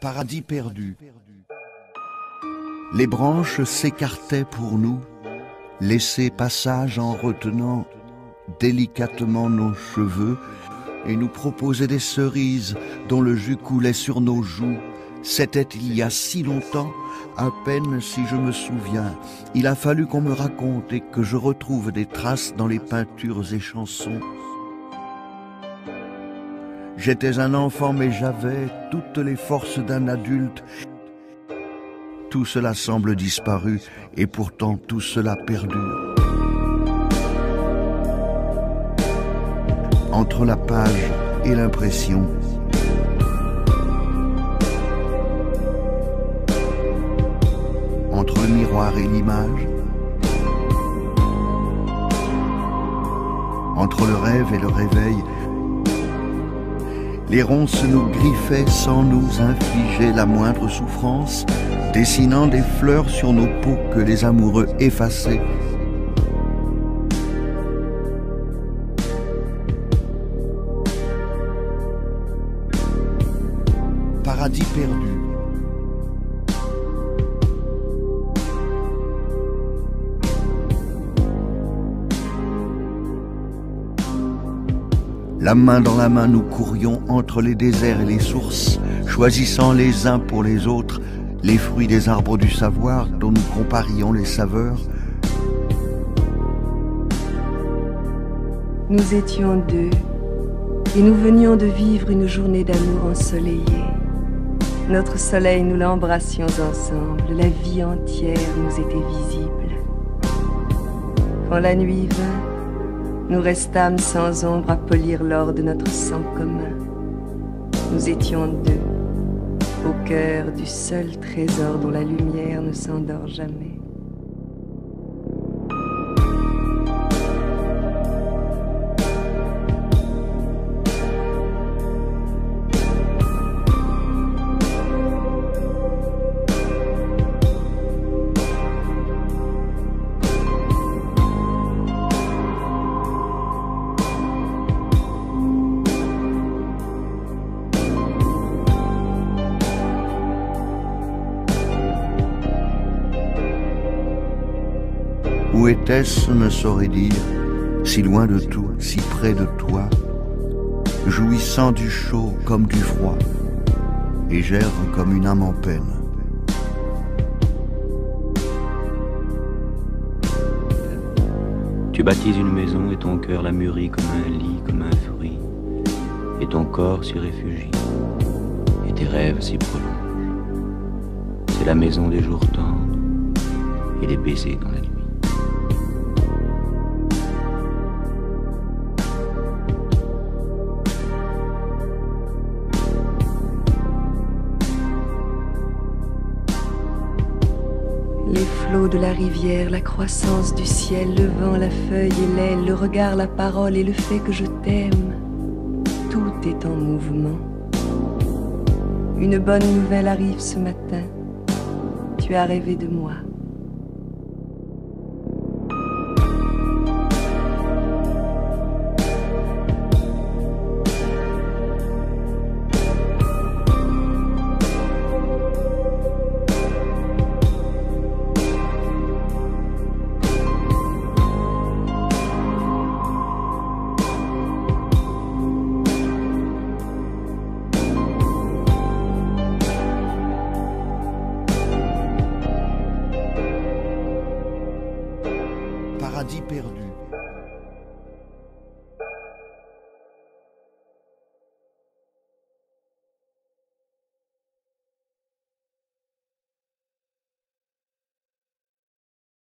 paradis perdu. Les branches s'écartaient pour nous, laissaient passage en retenant délicatement nos cheveux et nous proposaient des cerises dont le jus coulait sur nos joues. C'était il y a si longtemps, à peine si je me souviens. Il a fallu qu'on me raconte et que je retrouve des traces dans les peintures et chansons. J'étais un enfant, mais j'avais toutes les forces d'un adulte. Tout cela semble disparu, et pourtant tout cela perdure. Entre la page et l'impression, entre le miroir et l'image, entre le rêve et le réveil, les ronces nous griffaient sans nous infliger la moindre souffrance, dessinant des fleurs sur nos peaux que les amoureux effaçaient. Paradis perdu. La main dans la main, nous courions entre les déserts et les sources, choisissant les uns pour les autres les fruits des arbres du savoir dont nous comparions les saveurs. Nous étions deux et nous venions de vivre une journée d'amour ensoleillée. Notre soleil, nous l'embrassions ensemble, la vie entière nous était visible. Quand la nuit vint, nous restâmes sans ombre à polir l'or de notre sang commun. Nous étions deux, au cœur du seul trésor dont la lumière ne s'endort jamais. Où était-ce ne saurait dire, si loin de tout, si près de toi, jouissant du chaud comme du froid, et gerbe comme une âme en peine. Tu bâtis une maison et ton cœur la mûrit comme un lit, comme un fruit, et ton corps s'y réfugie, et tes rêves s'y prolongent. C'est la maison des jours tendres et des baisers dans la nuit. Les flots de la rivière, la croissance du ciel, le vent, la feuille et l'aile, le regard, la parole et le fait que je t'aime, tout est en mouvement. Une bonne nouvelle arrive ce matin. Tu as rêvé de moi. Paradis perdu.